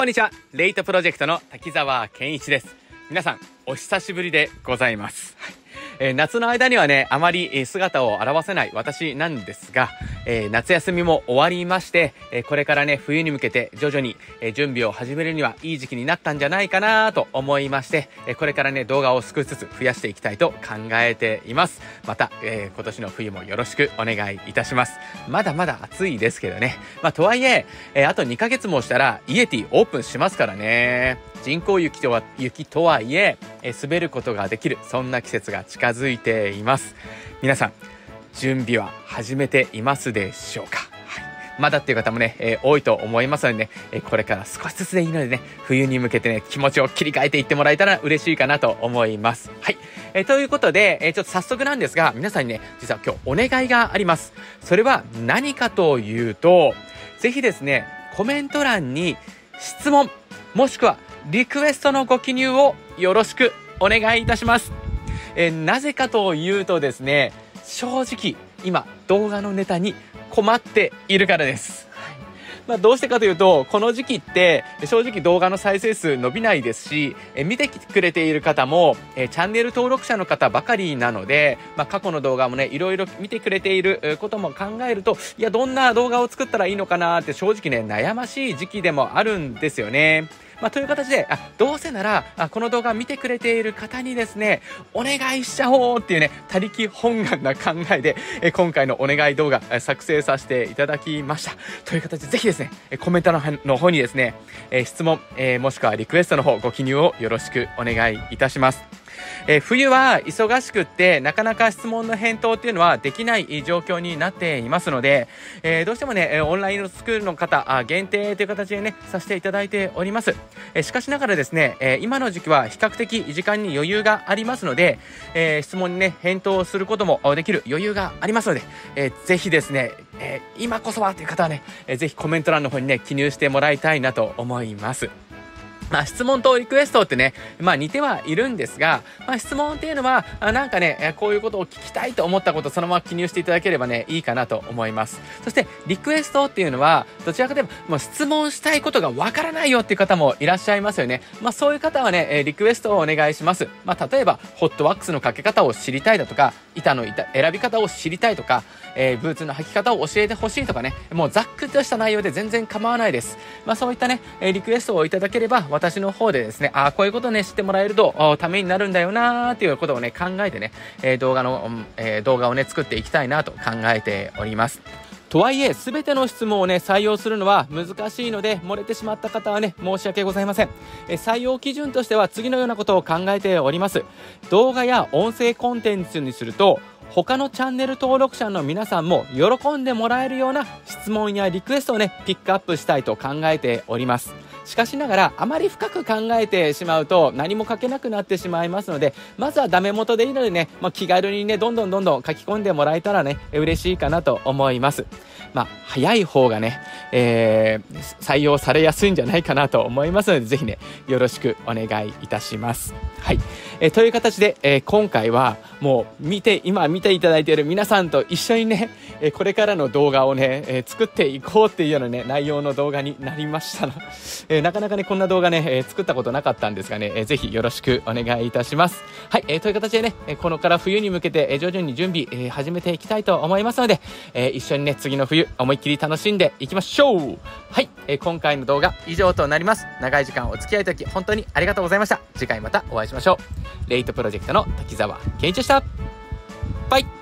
こんにちは。レイトプロジェクトの滝沢健一です。皆さん、お久しぶりでございます。はいえー夏の間にはね、あまり姿を現せない私なんですが、えー夏休みも終わりまして、えーこれからね、冬に向けて徐々に、え準備を始めるにはいい時期になったんじゃないかなと思いまして、えこれからね、動画を少しずつ増やしていきたいと考えています。また、え今年の冬もよろしくお願いいたします。まだまだ暑いですけどね。まあ、とはいえ、えあと2ヶ月もしたら、イエティオープンしますからね。人工雪とは、雪とはいええ滑ることができる、そんな季節が近づいています。皆さん、準備は始めていますでしょうか？まだっていう方もね、えー多いと思いますのでね、えーこれから少しずつでいいのでね、冬に向けてね、気持ちを切り替えていってもらえたら嬉しいかなと思います。はい。えーということで、えーちょっと早速なんですが、皆さんにね、実は今日お願いがあります。それは何かというと、ぜひですね、コメント欄に質問、もしくはリクエストのご記入をよろしくお願いいたします。えーなぜかというとですね、正直今動画のネタに困っているからです。はいまあ、どうしてかというと、この時期って正直動画の再生数伸びないですし、え見てくれている方もえチャンネル登録者の方ばかりなので、まあ、過去の動画もね、いろいろ見てくれているえことも考えると、いや、どんな動画を作ったらいいのかなって正直ね、悩ましい時期でもあるんですよね。まあ、という形で、あ、どうせなら、あ、この動画見てくれている方にですね、お願いしちゃおうっていうね、他力本願な考えで、え今回のお願い動画、作成させていただきました。という形で、ぜひですね、コメントのの方にですね、え質問、えもしくはリクエストの方、ご記入をよろしくお願いいたします。えー冬は忙しくってなかなか質問の返答っていうのはできない状況になっていますので、えーどうしてもねオンラインのスクールの方あ限定という形でねさせていただいております、えーしかしながらですね、え今の時期は比較的時間に余裕がありますので、え質問にね返答することもできる余裕がありますので、えーぜひですね、え今こそはという方はね、えーぜひコメント欄の方にね記入してもらいたいなと思います。まあ、質問とリクエストってね、まあ似てはいるんですが、まあ質問っていうのは、あなんかね、こういうことを聞きたいと思ったことそのまま記入していただければね、いいかなと思います。そして、リクエストっていうのは、どちらかといえば、もう質問したいことがわからないよっていう方もいらっしゃいますよね。まあそういう方はね、リクエストをお願いします。まあ例えば、ホットワックスのかけ方を知りたいだとか、板の板選び方を知りたいとか、えーブーツの履き方を教えてほしいとかね、もうざっくりとした内容で全然構わないです。まあそういったね、リクエストをいただければ、私の方でですね、ああ、こういうことね、知ってもらえると、ためになるんだよなーっていうことをね、考えてね、えー動画の、えー動画をね、作っていきたいなと考えております。とはいえ、すべての質問をね、採用するのは難しいので、漏れてしまった方はね、申し訳ございません。え採用基準としては次のようなことを考えております。動画や音声コンテンツにすると、他のチャンネル登録者の皆さんも喜んでもらえるような質問やリクエストをね、ピックアップしたいと考えております。しかしながら、あまり深く考えてしまうと何も書けなくなってしまいますので、まずはダメ元でいいのでね、まあ、気軽にね、どんどんどんどん書き込んでもらえたらね、嬉しいかなと思います。まあ、早い方がね、えー採用されやすいんじゃないかなと思いますので、ぜひね、よろしくお願いいたします。はい。えーという形で、えー今回はもう見て、今見ていただいている皆さんと一緒にね、えーこれからの動画をね、えー作っていこうっていうようなね、内容の動画になりましたの。えーなかなかね、こんな動画ね、えー作ったことなかったんですがね、えーぜひよろしくお願いいたします。はい、えーという形でね、えーこのから冬に向けて、えー徐々に準備、えー始めていきたいと思いますので、えー一緒にね、次の冬、思いっきり楽しんでいきましょうはい、えー今回の動画以上となります。長い時間お付き合いいただき、本当にありがとうございました。次回またお会いしましょう。レイトプロジェクトの滝沢健一でした。バイ